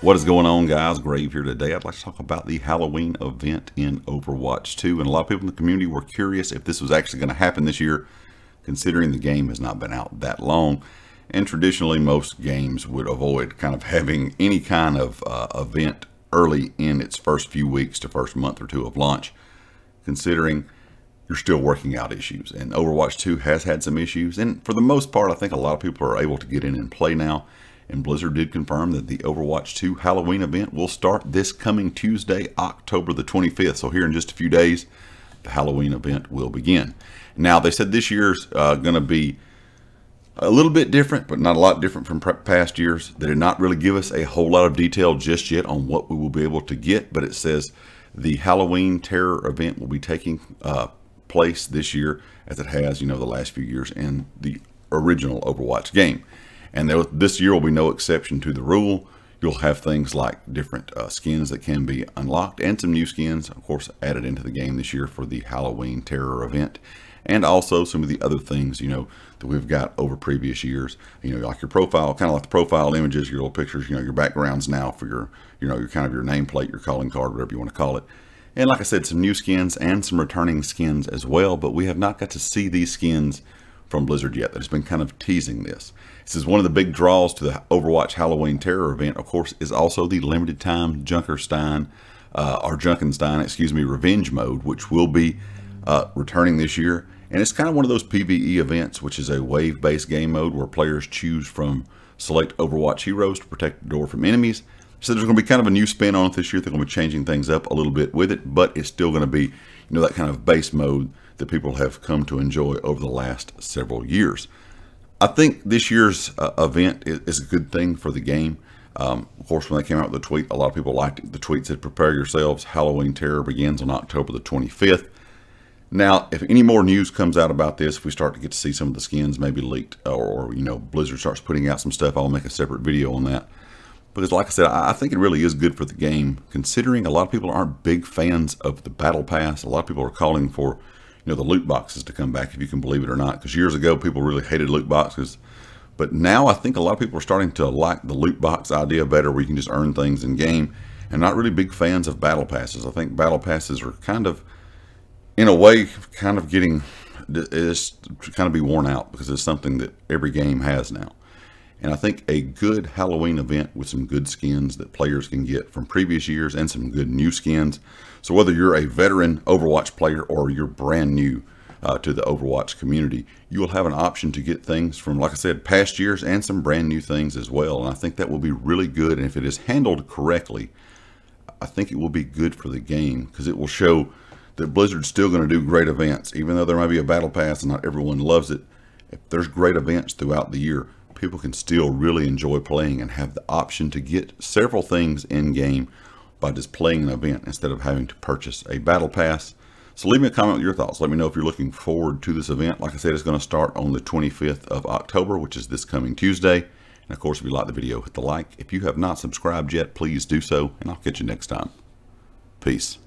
What is going on, guys? Grave here today. I'd like to talk about the Halloween event in Overwatch 2. And a lot of people in the community were curious if this was actually going to happen this year, considering the game has not been out that long. And traditionally, most games would avoid kind of having any kind of uh, event early in its first few weeks to first month or two of launch, considering you're still working out issues. And Overwatch 2 has had some issues. And for the most part, I think a lot of people are able to get in and play now and Blizzard did confirm that the Overwatch 2 Halloween event will start this coming Tuesday, October the 25th. So here in just a few days, the Halloween event will begin. Now, they said this year's uh, going to be a little bit different, but not a lot different from past years. They did not really give us a whole lot of detail just yet on what we will be able to get, but it says the Halloween Terror event will be taking uh, place this year as it has, you know, the last few years in the original Overwatch game. And there, this year will be no exception to the rule. You'll have things like different uh, skins that can be unlocked and some new skins, of course, added into the game this year for the Halloween Terror event. And also some of the other things, you know, that we've got over previous years. You know, like your profile, kind of like the profile images, your little pictures, you know, your backgrounds now for your, you know, your kind of your nameplate, your calling card, whatever you want to call it. And like I said, some new skins and some returning skins as well, but we have not got to see these skins from Blizzard yet. That has been kind of teasing this. This is one of the big draws to the Overwatch Halloween Terror event, of course, is also the limited time Junkerstein, uh, or Junkenstein, excuse me, Revenge Mode, which will be uh, returning this year. And it's kind of one of those PvE events, which is a wave-based game mode where players choose from select Overwatch heroes to protect the door from enemies. So there's going to be kind of a new spin on it this year. They're going to be changing things up a little bit with it, but it's still going to be, you know, that kind of base mode that people have come to enjoy over the last several years. I think this year's uh, event is, a good thing for the game. Um, of course, when they came out with the tweet, a lot of people liked it. The tweet said, prepare yourselves. Halloween Terror begins on October the 25th. Now, if any more news comes out about this, if we start to get to see some of the skins maybe leaked or, or you know, Blizzard starts putting out some stuff, I'll make a separate video on that. Because like I said, I think it really is good for the game, considering a lot of people aren't big fans of the Battle Pass. A lot of people are calling for you know, the loot boxes to come back, if you can believe it or not. Because years ago, people really hated loot boxes. But now I think a lot of people are starting to like the loot box idea better where you can just earn things in game and not really big fans of battle passes. I think battle passes are kind of, in a way, kind of getting, it's kind of be worn out because it's something that every game has now. And I think a good Halloween event with some good skins that players can get from previous years and some good new skins. So whether you're a veteran Overwatch player or you're brand new uh, to the Overwatch community, you will have an option to get things from, like I said, past years and some brand new things as well. And I think that will be really good. And if it is handled correctly, I think it will be good for the game because it will show that Blizzard's still going to do great events. Even though there might be a battle pass and not everyone loves it, if there's great events throughout the year, people can still really enjoy playing and have the option to get several things in game by just playing an event instead of having to purchase a battle pass. So leave me a comment with your thoughts. Let me know if you're looking forward to this event. Like I said, it's going to start on the 25th of October, which is this coming Tuesday. And of course, if you like the video, hit the like. If you have not subscribed yet, please do so, and I'll catch you next time. Peace.